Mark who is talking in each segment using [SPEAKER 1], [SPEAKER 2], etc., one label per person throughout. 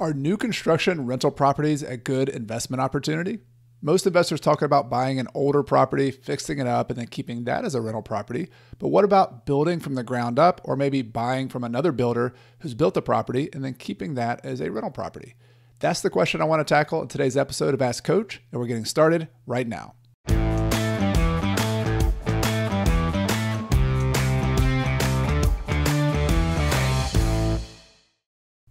[SPEAKER 1] Are new construction rental properties a good investment opportunity? Most investors talk about buying an older property, fixing it up, and then keeping that as a rental property. But what about building from the ground up, or maybe buying from another builder who's built the property and then keeping that as a rental property? That's the question I want to tackle in today's episode of Ask Coach, and we're getting started right now.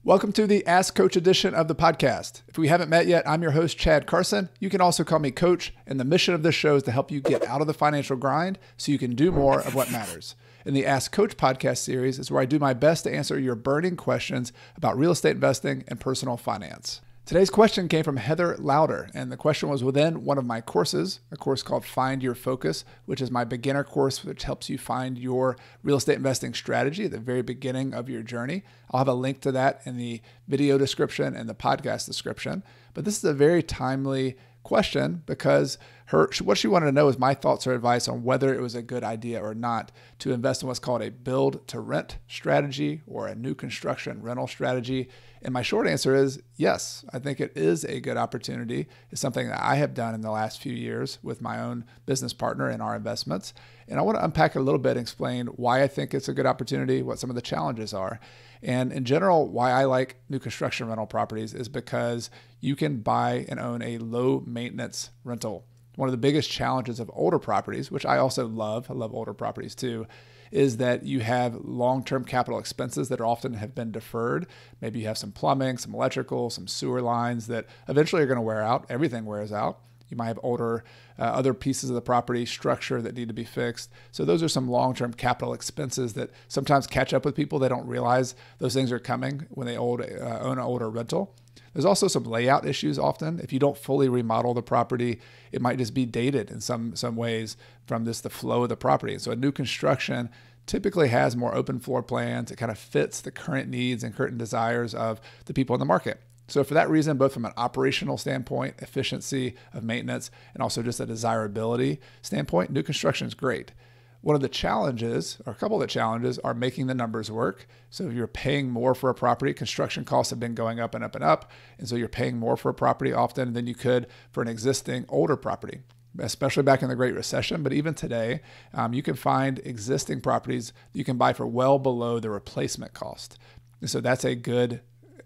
[SPEAKER 1] Welcome to the Ask Coach edition of the podcast. If we haven't met yet, I'm your host, Chad Carson. You can also call me Coach, and the mission of this show is to help you get out of the financial grind so you can do more of what matters. In the Ask Coach podcast series is where I do my best to answer your burning questions about real estate investing and personal finance. Today's question came from Heather Lauder, and the question was within one of my courses, a course called Find Your Focus, which is my beginner course, which helps you find your real estate investing strategy at the very beginning of your journey. I'll have a link to that in the video description and the podcast description. But this is a very timely question because her what she wanted to know is my thoughts or advice on whether it was a good idea or not to invest in what's called a build to rent strategy or a new construction rental strategy. And my short answer is yes, I think it is a good opportunity. It's something that I have done in the last few years with my own business partner in our investments. And I want to unpack a little bit and explain why I think it's a good opportunity, what some of the challenges are. And in general, why I like new construction rental properties is because you can buy and own a low maintenance rental. One of the biggest challenges of older properties, which I also love, I love older properties too, is that you have long-term capital expenses that often have been deferred. Maybe you have some plumbing, some electrical, some sewer lines that eventually are going to wear out. Everything wears out. You might have older uh, other pieces of the property structure that need to be fixed. So those are some long-term capital expenses that sometimes catch up with people. They don't realize those things are coming when they old, uh, own an older rental. There's also some layout issues often. If you don't fully remodel the property, it might just be dated in some some ways from this the flow of the property. So a new construction typically has more open floor plans. It kind of fits the current needs and current desires of the people in the market. So, for that reason, both from an operational standpoint, efficiency of maintenance, and also just a desirability standpoint, new construction is great. One of the challenges, or a couple of the challenges, are making the numbers work. So, if you're paying more for a property, construction costs have been going up and up and up. And so, you're paying more for a property often than you could for an existing older property especially back in the Great Recession, but even today, um, you can find existing properties you can buy for well below the replacement cost. And so that's a good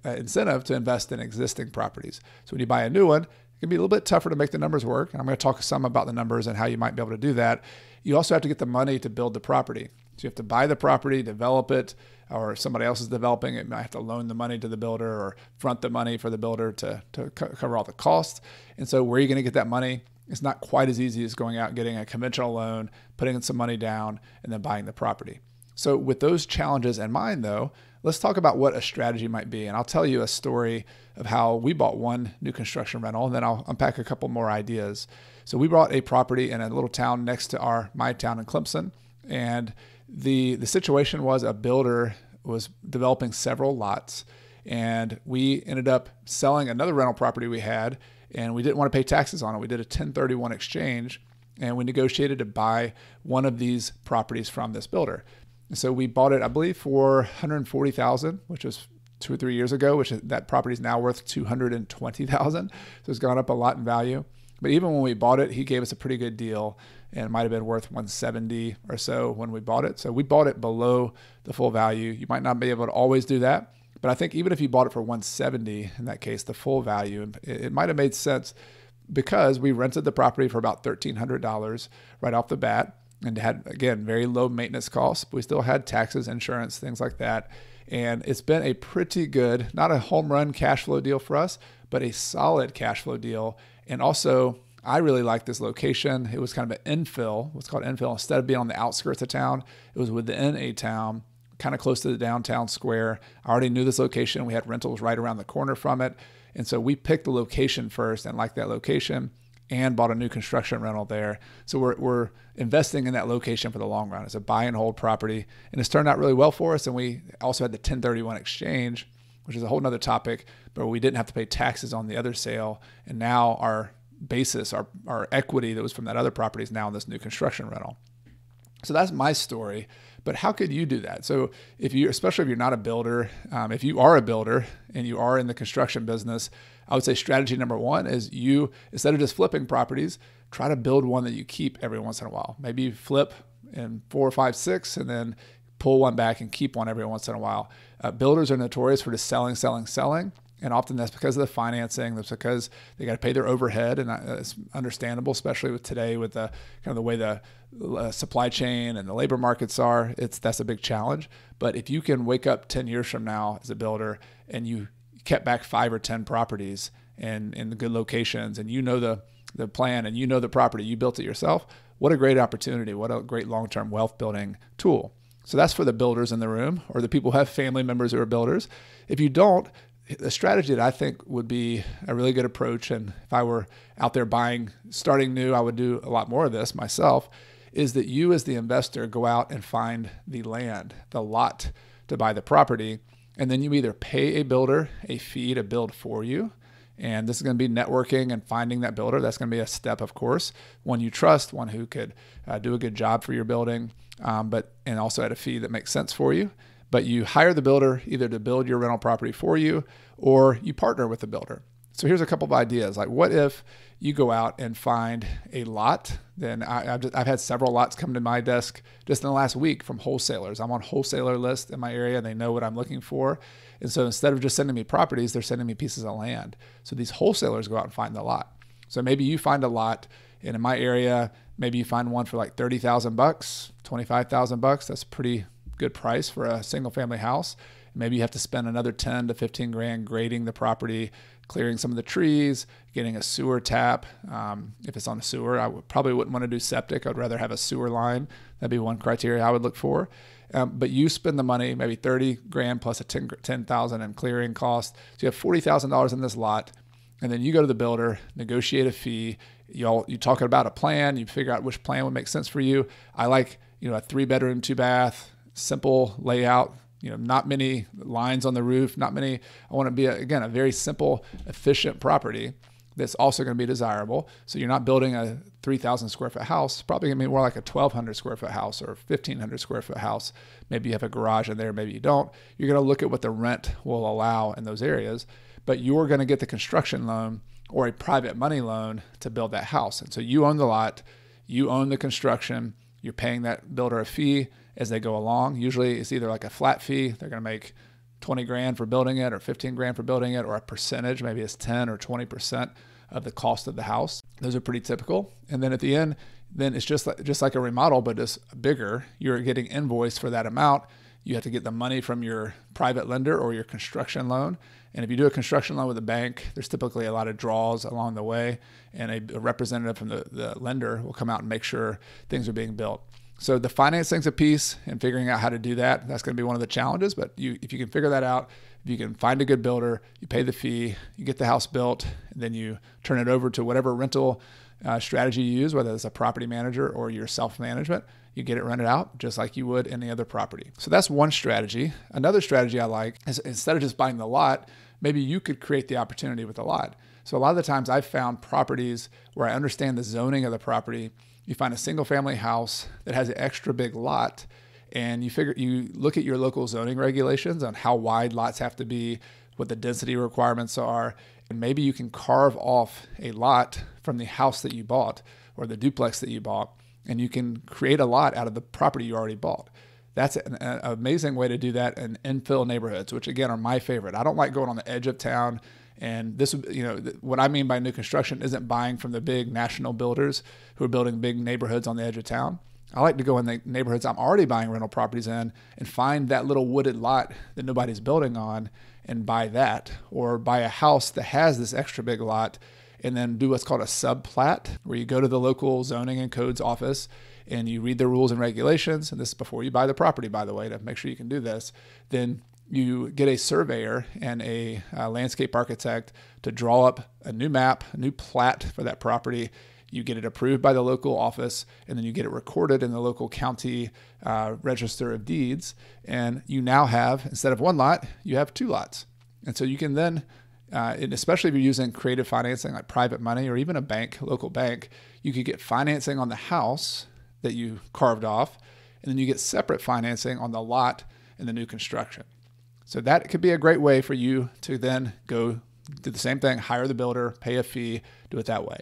[SPEAKER 1] uh, incentive to invest in existing properties. So when you buy a new one, it can be a little bit tougher to make the numbers work. And I'm going to talk some about the numbers and how you might be able to do that. You also have to get the money to build the property. So you have to buy the property, develop it, or somebody else is developing it, might have to loan the money to the builder or front the money for the builder to, to cover all the costs. And so where are you going to get that money? It's not quite as easy as going out getting a conventional loan, putting in some money down, and then buying the property. So, with those challenges in mind, though, let's talk about what a strategy might be. And I'll tell you a story of how we bought one new construction rental, and then I'll unpack a couple more ideas. So, we bought a property in a little town next to our my town in Clemson, and the the situation was a builder was developing several lots, and we ended up selling another rental property we had, and we didn't want to pay taxes on it. We did a 1031 exchange and we negotiated to buy one of these properties from this builder. So we bought it, I believe, for 140,000, which was two or three years ago. Which is, that property is now worth 220,000. So it's gone up a lot in value. But even when we bought it, he gave us a pretty good deal, and it might have been worth 170 or so when we bought it. So we bought it below the full value. You might not be able to always do that, but I think even if you bought it for 170, in that case, the full value, it might have made sense because we rented the property for about $1,300 right off the bat and had again very low maintenance costs. But we still had taxes, insurance, things like that. And it's been a pretty good, not a home run cash flow deal for us, but a solid cash flow deal. And also, I really like this location. It was kind of an infill, what's called infill. Instead of being on the outskirts of town, it was within a town, kind of close to the downtown square. I already knew this location. We had rentals right around the corner from it. And so we picked the location first and liked that location and bought a new construction rental there. So we're, we're investing in that location for the long run. It's a buy and hold property, and it's turned out really well for us. And we also had the 1031 exchange, which is a whole nother topic, but we didn't have to pay taxes on the other sale. And now our basis, our, our equity that was from that other property is now in this new construction rental. So that's my story. But how could you do that? So if you, especially if you're not a builder, um, if you are a builder and you are in the construction business, I would say strategy number one is you instead of just flipping properties, try to build one that you keep every once in a while. Maybe flip in four, five, six, and then pull one back and keep one every once in a while. Uh, builders are notorious for just selling, selling, selling. And often that's because of the financing. That's because they got to pay their overhead, and it's understandable, especially with today with the kind of the way the uh, supply chain and the labor markets are. It's that's a big challenge. But if you can wake up ten years from now as a builder and you kept back five or ten properties and in the good locations, and you know the the plan and you know the property, you built it yourself. What a great opportunity! What a great long term wealth building tool. So that's for the builders in the room or the people who have family members who are builders. If you don't, the strategy that I think would be a really good approach, and if I were out there buying, starting new, I would do a lot more of this myself, is that you as the investor go out and find the land, the lot to buy the property, and then you either pay a builder a fee to build for you. And this is going to be networking and finding that builder. That's going to be a step, of course, one you trust, one who could uh, do a good job for your building, um, but and also at a fee that makes sense for you but you hire the builder either to build your rental property for you or you partner with the builder. So here's a couple of ideas. Like, what if you go out and find a lot? Then I, have I've had several lots come to my desk just in the last week from wholesalers. I'm on wholesaler list in my area, and they know what I'm looking for. And so instead of just sending me properties, they're sending me pieces of land. So these wholesalers go out and find the lot. So maybe you find a lot, and in my area, maybe you find one for like thirty thousand bucks, twenty five thousand bucks. That's a pretty good price for a single family house. Maybe you have to spend another 10 to 15 grand grading the property, clearing some of the trees, getting a sewer tap. Um, if it's on a sewer, I would, probably wouldn't want to do septic. I'd rather have a sewer line. That'd be one criteria I would look for. Um, but you spend the money, maybe 30 grand plus a 10, 10,000 in clearing cost. So you have $40,000 in this lot. And then you go to the builder, negotiate a fee. You all you talk about a plan. You figure out which plan would make sense for you. I like you know a three bedroom, two bath, simple layout, you know, not many lines on the roof, not many. I want to be, again, a very simple, efficient property that's also going to be desirable. So you're not building a 3,000 square foot house, probably going to be more like a 1,200 square foot house or 1,500 square foot house. Maybe you have a garage in there, maybe you don't. You're going to look at what the rent will allow in those areas, but you're going to get the construction loan or a private money loan to build that house. And so you own the lot, you own the construction, you're paying that builder a fee as they go along. Usually it's either like a flat fee, they're going to make 20 grand for building it or 15 grand for building it, or a percentage, maybe it's 10 or 20% of the cost of the house. Those are pretty typical. And then at the end, then it's just like, just like a remodel, but just bigger. You're getting invoiced for that amount. You have to get the money from your private lender or your construction loan. And if you do a construction loan with a bank, there's typically a lot of draws along the way, and a, a representative from the, the lender will come out and make sure things are being built. So the financing's a piece and figuring out how to do that. That's going to be one of the challenges. But you, if you can figure that out, if you can find a good builder, you pay the fee, you get the house built, and then you turn it over to whatever rental uh, strategy you use, whether it's a property manager or your self management. You get it rented out just like you would any other property. So that's one strategy. Another strategy I like is instead of just buying the lot, maybe you could create the opportunity with the lot. So a lot of the times I've found properties where I understand the zoning of the property you find a single family house that has an extra big lot and you figure you look at your local zoning regulations on how wide lots have to be, what the density requirements are, and maybe you can carve off a lot from the house that you bought or the duplex that you bought and you can create a lot out of the property you already bought. That's an, an amazing way to do that in infill neighborhoods, which again are my favorite. I don't like going on the edge of town and this, you know, what I mean by new construction isn't buying from the big national builders who are building big neighborhoods on the edge of town. I like to go in the neighborhoods I'm already buying rental properties in and find that little wooded lot that nobody's building on and buy that, or buy a house that has this extra big lot and then do what's called a subplat, where you go to the local zoning and codes office and you read the rules and regulations. And this is before you buy the property, by the way, to make sure you can do this. Then you get a surveyor and a, a landscape architect to draw up a new map, a new plat for that property. You get it approved by the local office, and then you get it recorded in the local county uh, register of deeds. And you now have, instead of one lot, you have two lots. And so you can then, uh, and especially if you're using creative financing like private money or even a bank, local bank, you could get financing on the house that you carved off, and then you get separate financing on the lot and the new construction. So that could be a great way for you to then go do the same thing, hire the builder, pay a fee, do it that way.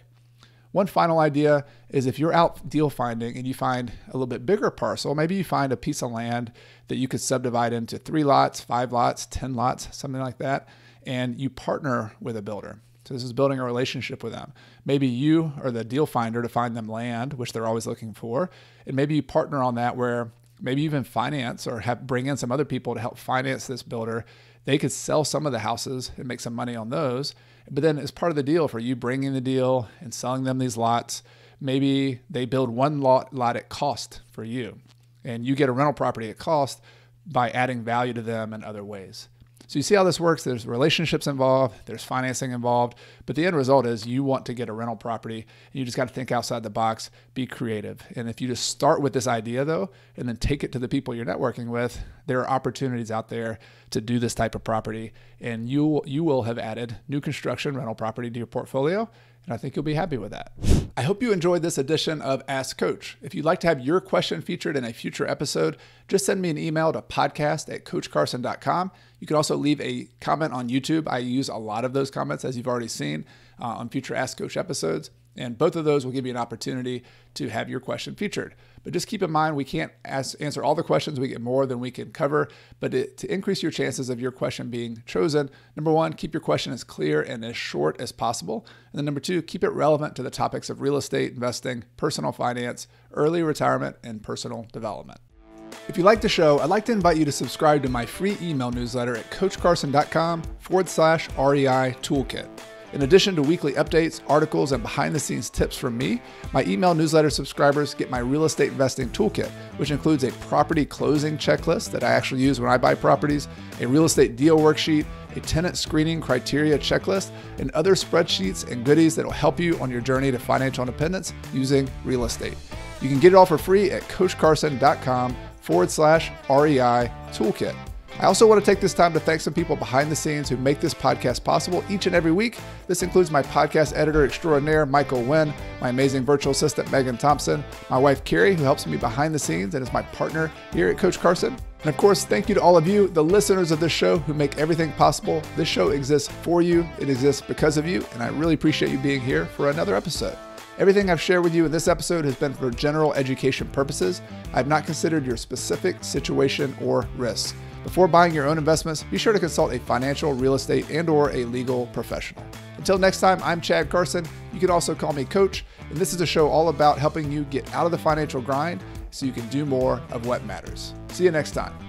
[SPEAKER 1] One final idea is if you're out deal finding and you find a little bit bigger parcel, maybe you find a piece of land that you could subdivide into three lots, five lots, 10 lots, something like that, and you partner with a builder. So this is building a relationship with them. Maybe you are the deal finder to find them land, which they're always looking for, and maybe you partner on that where maybe even finance or have bring in some other people to help finance this builder. They could sell some of the houses and make some money on those. But then as part of the deal for you bringing the deal and selling them these lots, maybe they build one lot lot at cost for you and you get a rental property at cost by adding value to them in other ways. So you see how this works. There's relationships involved, there's financing involved, but the end result is you want to get a rental property. And you just got to think outside the box, be creative. And if you just start with this idea though, and then take it to the people you're networking with, there are opportunities out there to do this type of property, and you you will have added new construction rental property to your portfolio and I think you'll be happy with that. I hope you enjoyed this edition of Ask Coach. If you'd like to have your question featured in a future episode, just send me an email to podcast at coachcarson.com. You can also leave a comment on YouTube. I use a lot of those comments, as you've already seen, uh, on future Ask Coach episodes. And both of those will give you an opportunity to have your question featured. But just keep in mind, we can't ask, answer all the questions. We get more than we can cover. But to increase your chances of your question being chosen, number one, keep your question as clear and as short as possible. And then number two, keep it relevant to the topics of real estate, investing, personal finance, early retirement, and personal development. If you like the show, I'd like to invite you to subscribe to my free email newsletter at coachcarson.com forward slash REI toolkit. In addition to weekly updates, articles, and behind the scenes tips from me, my email newsletter subscribers get my real estate investing toolkit, which includes a property closing checklist that I actually use when I buy properties, a real estate deal worksheet, a tenant screening criteria checklist, and other spreadsheets and goodies that will help you on your journey to financial independence using real estate. You can get it all for free at coachcarson.com forward slash REI toolkit. I also want to take this time to thank some people behind the scenes who make this podcast possible each and every week. This includes my podcast editor extraordinaire, Michael Wynn, my amazing virtual assistant, Megan Thompson, my wife, Carrie, who helps me behind the scenes and is my partner here at Coach Carson. And of course, thank you to all of you, the listeners of this show who make everything possible. This show exists for you, it exists because of you, and I really appreciate you being here for another episode. Everything I've shared with you in this episode has been for general education purposes. I've not considered your specific situation or risks. Before buying your own investments, be sure to consult a financial, real estate, and or a legal professional. Until next time, I'm Chad Carson. You can also call me coach, and this is a show all about helping you get out of the financial grind so you can do more of what matters. See you next time.